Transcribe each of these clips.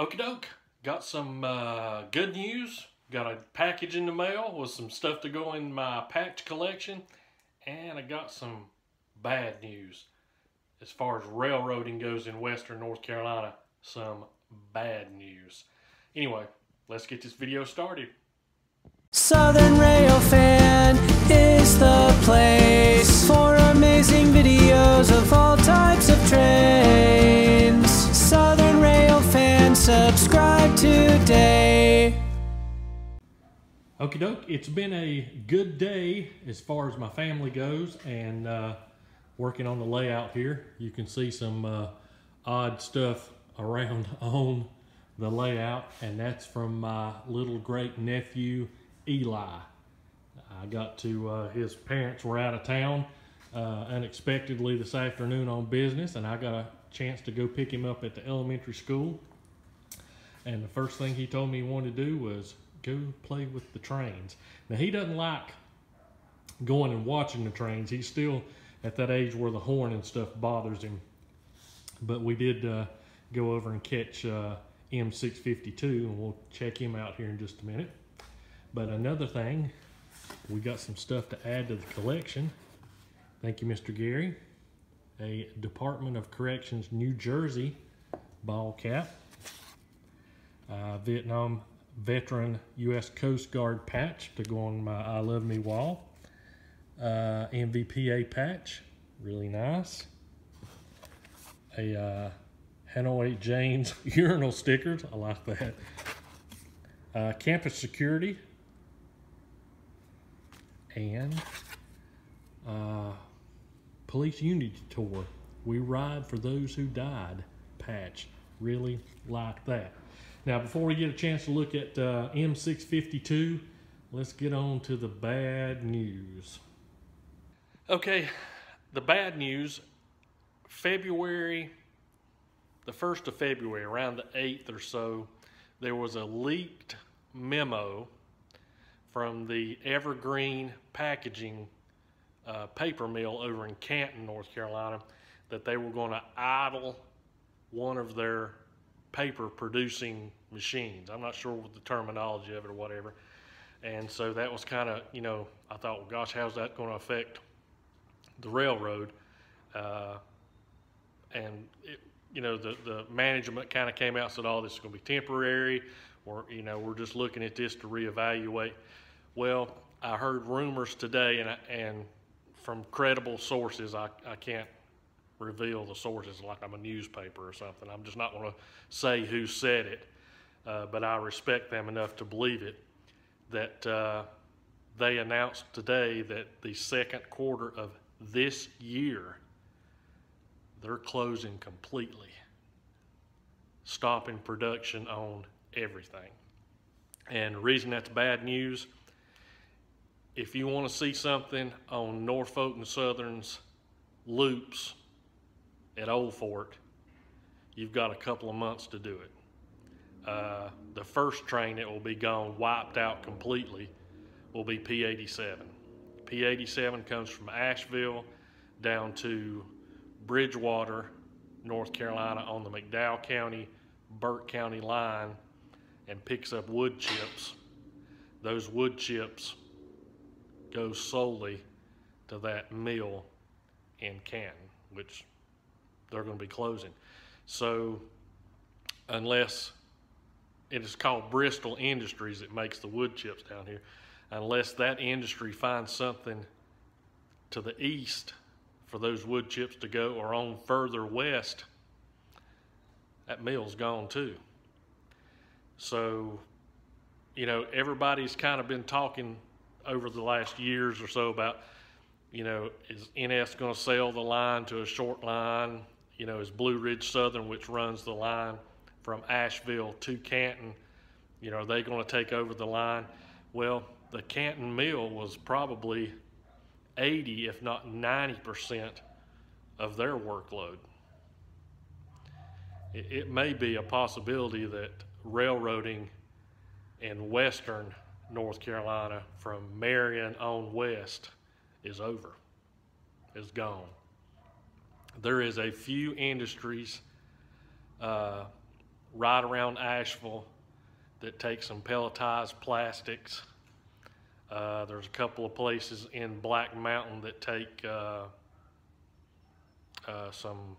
Okie doke, got some uh, good news. Got a package in the mail with some stuff to go in my patch collection. And I got some bad news. As far as railroading goes in western North Carolina, some bad news. Anyway, let's get this video started. Southern Railfan is the place for amazing videos of all types of trains. Southern subscribe today. Okie doke, it's been a good day as far as my family goes and uh, working on the layout here. You can see some uh, odd stuff around on the layout and that's from my little great nephew Eli. I got to, uh, his parents were out of town uh, unexpectedly this afternoon on business and I got a chance to go pick him up at the elementary school. And the first thing he told me he wanted to do was go play with the trains. Now he doesn't like going and watching the trains. He's still at that age where the horn and stuff bothers him. But we did uh, go over and catch uh, M652 and we'll check him out here in just a minute. But another thing, we got some stuff to add to the collection. Thank you, Mr. Gary. A Department of Corrections New Jersey ball cap. Uh, Vietnam veteran U.S. Coast Guard patch to go on my I Love Me wall. Uh, MVPA patch, really nice. A uh, Hanoi Janes urinal stickers, I like that. Uh, campus security. And uh, police unity tour. We ride for those who died patch. Really like that. Now, before we get a chance to look at uh, M652, let's get on to the bad news. Okay, the bad news, February, the 1st of February, around the 8th or so, there was a leaked memo from the Evergreen Packaging uh, paper mill over in Canton, North Carolina, that they were going to idle one of their paper producing machines. I'm not sure what the terminology of it or whatever. And so that was kind of, you know, I thought, well, gosh, how's that going to affect the railroad? Uh, and, it, you know, the, the management kind of came out and said, oh, this is going to be temporary, or, you know, we're just looking at this to reevaluate. Well, I heard rumors today, and, and from credible sources, I, I can't reveal the sources like I'm a newspaper or something. I'm just not going to say who said it, uh, but I respect them enough to believe it. That uh, they announced today that the second quarter of this year, they're closing completely, stopping production on everything. And the reason that's bad news, if you want to see something on Norfolk and Southern's loops at Old Fort, you've got a couple of months to do it. Uh, the first train that will be gone, wiped out completely, will be P87. P87 comes from Asheville down to Bridgewater, North Carolina on the McDowell County, Burke County line and picks up wood chips. Those wood chips go solely to that mill in Canton, which they're going to be closing. So unless it is called Bristol Industries that makes the wood chips down here, unless that industry finds something to the east for those wood chips to go or on further west, that mill's gone too. So, you know, everybody's kind of been talking over the last years or so about, you know, is NS going to sell the line to a short line? You know, is Blue Ridge Southern, which runs the line from Asheville to Canton. You know, are they going to take over the line? Well, the Canton mill was probably 80, if not 90% of their workload. It, it may be a possibility that railroading in western North Carolina from Marion on west is over, is gone there is a few industries uh, right around Asheville that take some pelletized plastics. Uh, there's a couple of places in Black Mountain that take uh, uh, some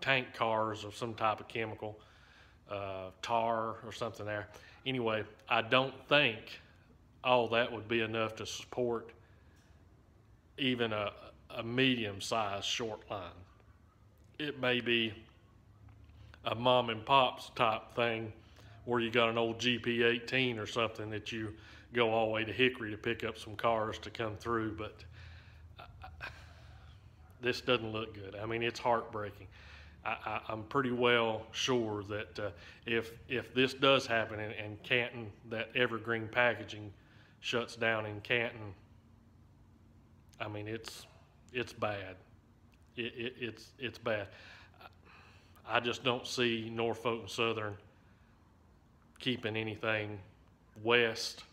tank cars of some type of chemical, uh, tar or something there. Anyway, I don't think all that would be enough to support even a, a medium sized short line. It may be a mom and pop's type thing where you got an old GP 18 or something that you go all the way to Hickory to pick up some cars to come through, but uh, this doesn't look good. I mean, it's heartbreaking. I, am pretty well sure that uh, if if this does happen in, and, Canton, that Evergreen Packaging shuts down in Canton, I mean it's it's bad. It, it, it's it's bad. I just don't see Norfolk and Southern keeping anything west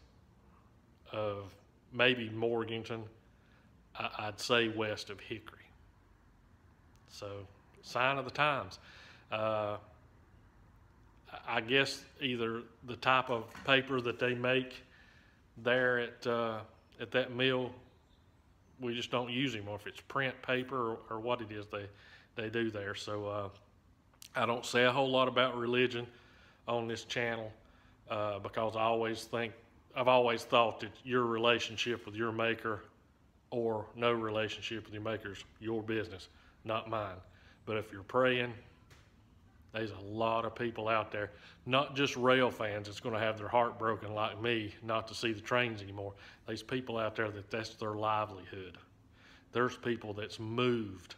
of maybe Morganton. I, would say west of Hickory. So, sign of the times. Uh, I guess either the type of paper that they make there at uh, at that mill, we just don't use anymore. If it's print paper or, or what it is they they do there. So uh, I don't say a whole lot about religion on this channel uh, because I always think I've always thought that your relationship with your maker or no relationship with your maker's your business, not mine. But if you're praying, there's a lot of people out there, not just rail fans, that's going to have their heart broken like me not to see the trains anymore. There's people out there that that's their livelihood. There's people that's moved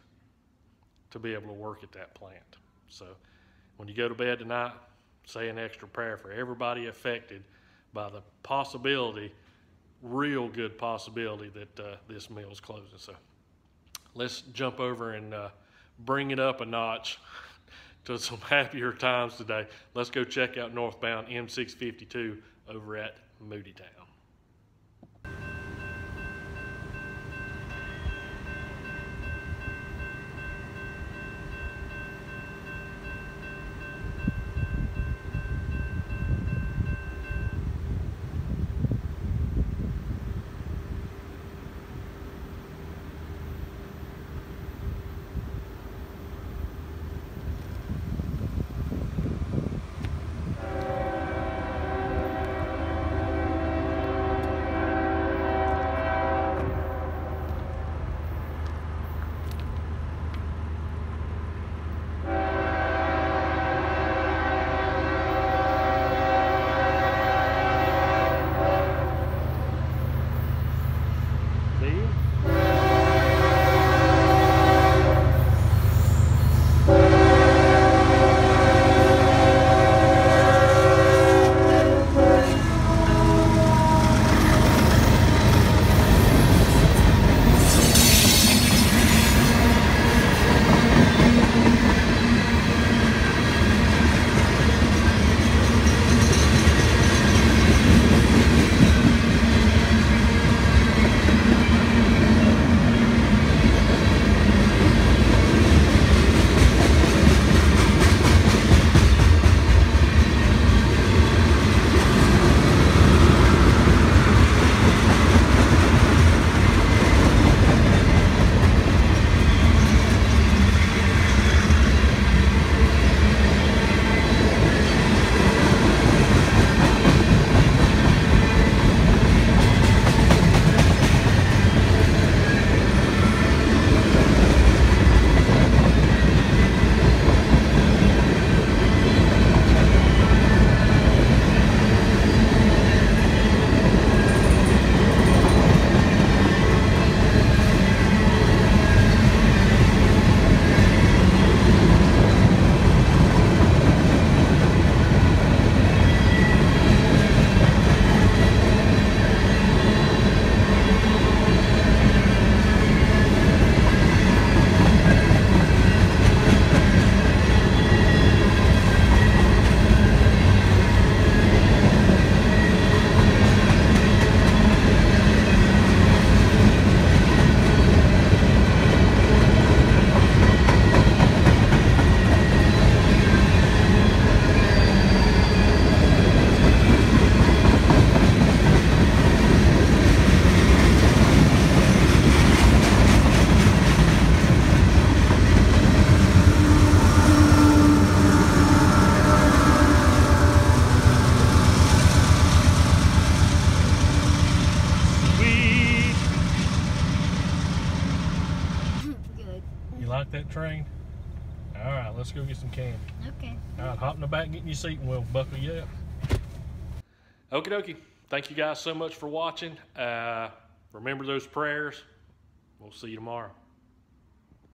to be able to work at that plant. So when you go to bed tonight, say an extra prayer for everybody affected by the possibility, real good possibility that uh, this mill is closing. So let's jump over and uh, bring it up a notch to some happier times today. Let's go check out northbound M652 over at Moodytown. Like that train? All right, let's go get some candy. Okay. All right, hop in the back, get in your seat, and we'll buckle you up. Okie dokie. Thank you guys so much for watching. Uh, remember those prayers. We'll see you tomorrow.